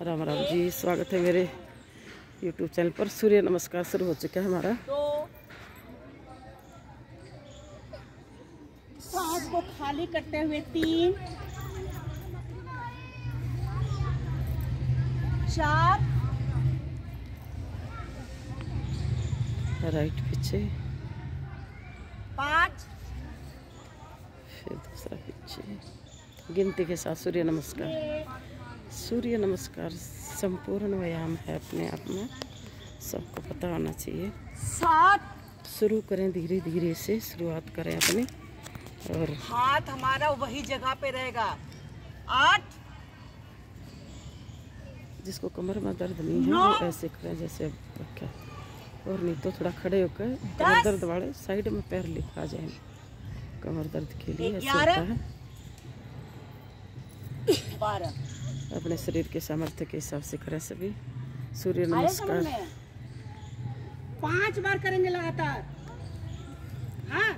राम राम जी स्वागत है मेरे यूट्यूब चैनल पर। सूर्य नमस्कार शुरू हो चुका है हमारा। सांस को खाली करते हुए तीन चार राइट पीछे। पाँच फिर दूसरा पीछे। गिनती के साथ सूर्य नमस्कार। सूर्य नमस्कार संपूर्ण व्यायाम है अपने आप में। सबको पता होना चाहिए। सात। शुरू करें धीरे धीरे से शुरुआत करें अपनी और हाथ हमारा वही जगह पे रहेगा। आठ। जिसको कमर में दर्द नहीं है वो ऐसे करें जैसे अब रखा और नहीं तो थोड़ा खड़े होकर कमर दर्द वाले साइड में पैर आ जाए। कमर दर्द के लिए ऐसे होता है। बारह। अपने शरीर के सामर्थ्य के हिसाब से करें सभी। सूर्य नमस्कार। पाँच बार करेंगे लगातार। हाँ।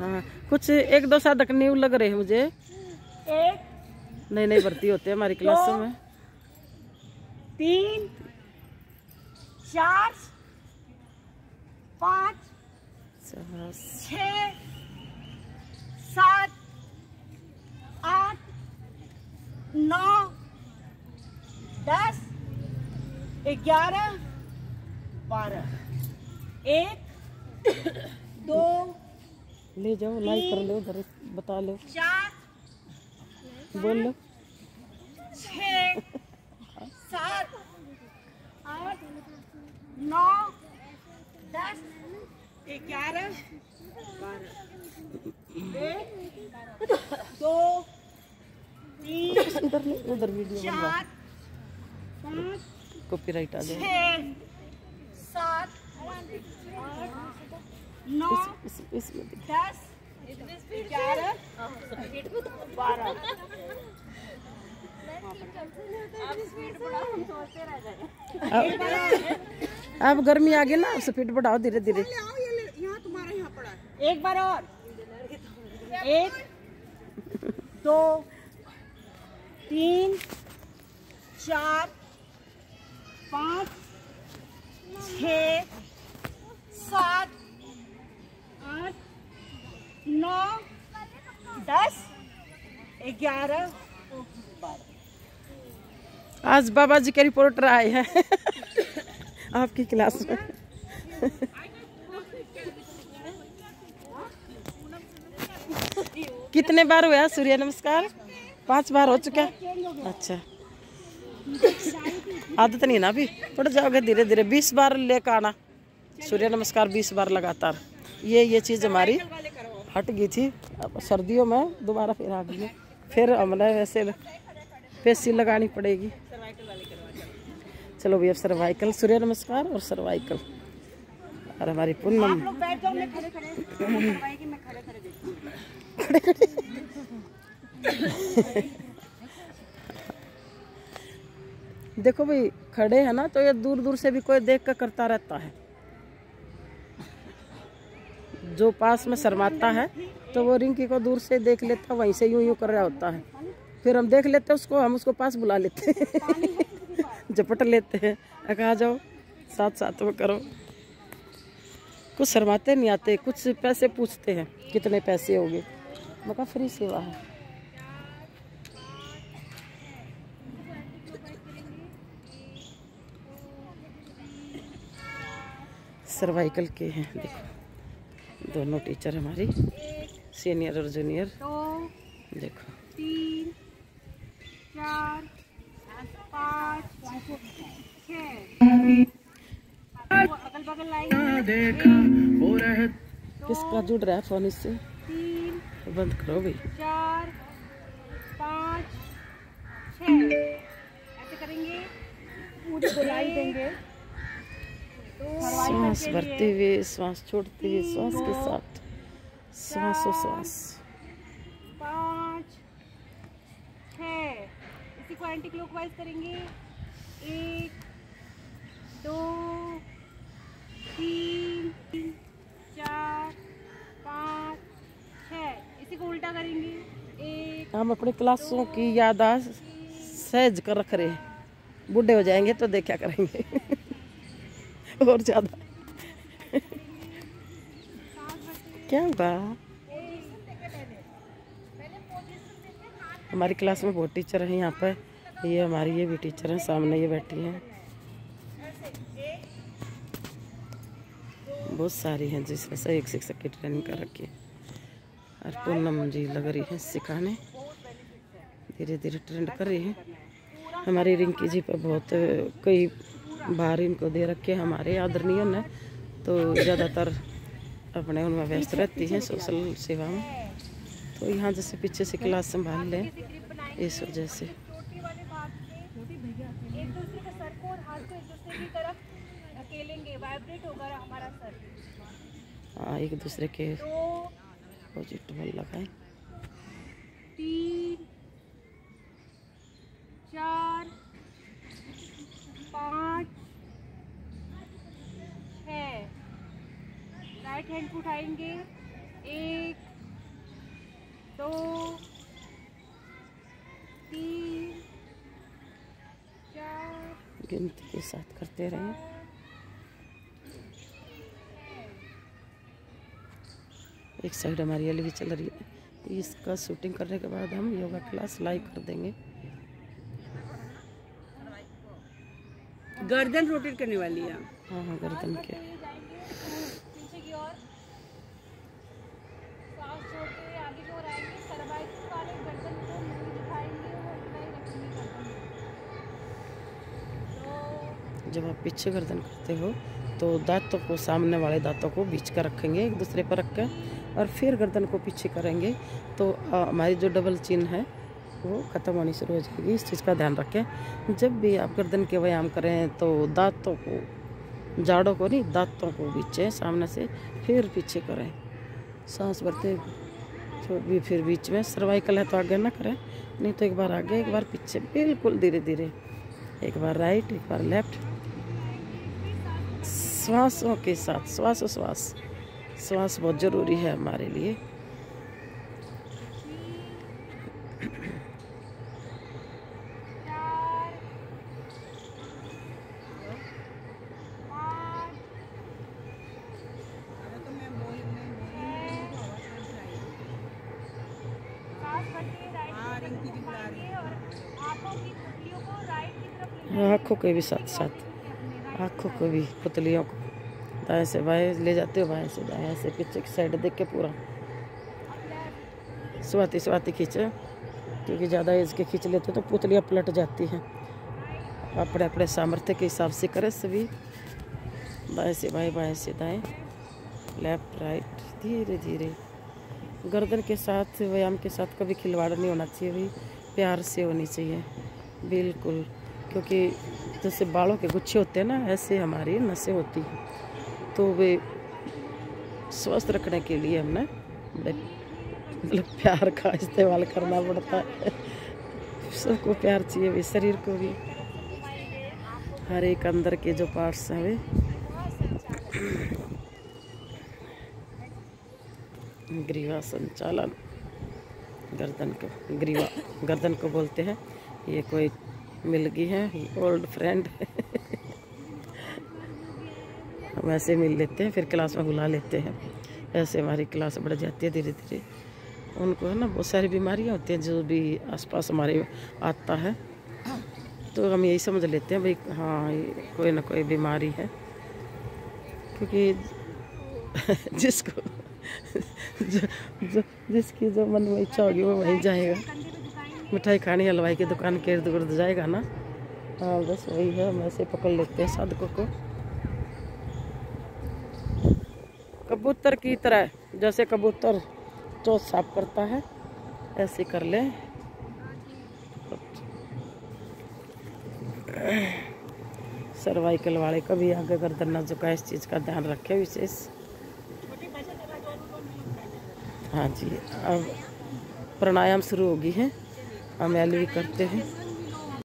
हाँ कुछ एक दो साधक न्यू लग रहे हैं मुझे। एक नई नई भर्ती होते हैं हमारी क्लासों में। तीन चार पाँच छ सात आठ नौ दस ग्यारह बारह। एक दो ले जाओ लाइक कर लो उधर बता लो। चार बोल लो। छ सात आठ नौ दस ग्यारह बारह। एक दो तीन उधर वीडियो चार कॉपीराइट आ जाए सात आठ नौ इस, इसमें दिख- दस ग्यारह बारह। अब अब गर्मी आ गई ना अब स्पीड बढ़ाओ धीरे धीरे। एक बार और। एक दो तीन चार पाँच, छ, सात, आठ, नौ, दस, ग्यारह। आज बाबा जी के रिपोर्टर आए हैं। आपकी क्लास में। कितने बार हुआ सूर्य नमस्कार? पाँच बार हो चुका है। अच्छा। आदत नहीं ना अभी? पड़ जाओगे धीरे धीरे बीस बार लेकर आना। सूर्य नमस्कार बीस बार लगातार। ये ये चीज़ हमारी हट गई थी। अब सर्दियों में दोबारा फिर आ गई फिर हमने वैसे पेशी लगानी पड़ेगी। चलो भैया सर्वाइकल। सूर्य नमस्कार और सर्वाइकल। और हमारी पूनम। खड़े खड़े देखो भाई, खड़े हैं ना तो ये दूर दूर से भी कोई देख कर करता रहता है। जो पास में शर्माता है तो वो रिंकी को दूर से देख लेता, वहीं से यूँ यूँ कर रहा होता है। फिर हम देख लेते हैं उसको हम उसको पास बुला लेते हैं, झपट लेते हैं आ जाओ? साथ साथ में करो। कुछ शर्माते नहीं आते, कुछ पैसे पूछते हैं, कितने पैसे होंगे। मैं कहा फ्री सेवा है। सर्वाइकल के हैं। देखो दोनों टीचर हमारी सीनियर और जूनियर। दो देखो। तीन चार पाँच किसका जुड़ रहा है फ़ोन इससे? तीन बंद करो भाई चार पाँच छः। ऐसे करेंगे पूरी गोलाई देंगे। श्वास भरते हुए श्वास छोड़ते हुए श्वास के साथ। श्वासो श्वास पाँच छः। इसी को एंटी क्लॉकवाइज करेंगे। एक दो तीन चार पाँच छः। इसी को उल्टा करेंगे। एक हम अपने क्लासों की यादाश्त सहज कर रख रहे हैं। बूढ़े हो जाएँगे तो देखा करेंगे। और ज़्यादा। क्या हुआ हमारी क्लास में बहुत टीचर हैं यहाँ पर। ये हमारी ये भी टीचर हैं, सामने ये बैठी हैं। बहुत सारी हैं जिसमें से एक शिक्षक की ट्रेनिंग कर रखी है। और पूनम जी लग रही है सिखाने। धीरे धीरे ट्रेंड कर रही है। हमारी रिंकी जी पर बहुत कई बार इनको दे रखे हमारे आदरणीय ने तो ज़्यादातर अपने उनमें व्यस्त रहती हैं सोशल सेवा में। तो यहाँ जैसे पीछे से क्लास संभाल लें इस वजह से। हाँ एक दूसरे के अपोजिट बल लगाएँ तीन चार पाँच छः राइट हैंड को उठाएँगे। एक दो तीन चार गिनती के साथ करते रहें। एक साइड हमारी एल भी चल रही है। इसका शूटिंग करने के बाद हम योगा क्लास लाइव कर देंगे। गर्दन रोटेट करने वाली है। हाँ हाँ गर्दन के पीछे की ओर सांस छोड़ते हुए आगे की ओर आएँगे सर्वाइकल वाले गर्दन को मुँह दिखाएँगे और उतना ही रखेंगे गर्दन तो जब आप पीछे गर्दन करते हो तो दांतों को सामने वाले दांतों को बीच का रखेंगे, एक दूसरे पर रख कर और फिर गर्दन को पीछे करेंगे। तो हमारी जो डबल चिन्ह है, वो ख़त्म होनी शुरू हो जाएगी। इस चीज़ का ध्यान रखें। जब भी आप गर्दन के व्यायाम करें तो दांतों को, जाड़ों को नहीं, दांतों को बीचे सामने से फिर पीछे करें। सांस भरते तो भी फिर बीच में सर्वाइकल है तो आगे ना करें। नहीं तो एक बार आगे, एक बार पीछे, बिल्कुल धीरे धीरे एक बार राइट, एक बार लेफ़्ट। श्वासों के साथ, श्वास श्वास। श्वास बहुत ज़रूरी है हमारे लिए। आँखों के भी साथ साथ आँखों को भी, पुतलियों को दाएँ से बाएँ ले जाते हो बाएँ से दाएँ ऐसे पीछे की साइड देख के पूरा। स्वाति स्वाति खींचे, क्योंकि ज़्यादा एज के खींच लेते तो पुतलियाँ पलट जाती हैं। अपने अपने सामर्थ्य के हिसाब से करें सभी। बाएँ से बाएँ बाएँ से दाएँ लेफ़्ट राइट धीरे धीरे। गर्दन के साथ, व्यायाम के साथ कभी खिलवाड़ नहीं होना चाहिए भाई प्यार से होनी चाहिए। बिल्कुल, क्योंकि जैसे बालों के गुच्छे होते हैं ना, ऐसे हमारी नसें होती हैं। तो वे स्वस्थ रखने के लिए बड़े मतलब प्यार का इस्तेमाल करना पड़ता है। सबको प्यार चाहिए भी शरीर को भी। हर एक अंदर के जो पार्ट्स हैं वे। ग्रीवा संचालन। गर्दन को, ग्रीवा, गर्दन को बोलते हैं। ये कोई मिल गई है ओल्ड फ्रेंड हम ऐसे मिल लेते हैं फिर क्लास में बुला लेते हैं। ऐसे हमारी क्लास बढ़ जाती है धीरे धीरे उनको है ना बहुत सारी बीमारियाँ होती हैं जो भी आसपास हमारे आता है। तो हम यही समझ लेते हैं भाई हाँ कोई ना कोई बीमारी है। क्योंकि जिसको जो, जो जिसकी जो मन में इच्छा होगी वो वहीं जाएगा। मिठाई खानी हलवाई की दुकान के इर्द गिर्द जाएगा ना। हाँ बस वही है हम ऐसे पकड़ लेते हैं साधकों को। कबूतर की तरह, जैसे कबूतर चोट साफ़ करता है, ऐसे कर ले। सर्वाइकल वाले कभी आगे गर्दन ना झुका इस चीज़ का ध्यान रखें विशेष। हाँ जी, अब प्राणायाम शुरू होगी है, हम एल भी करते हैं।